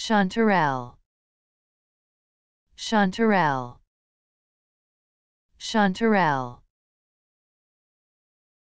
Chanterelle. Chanterelle. Chanterelle.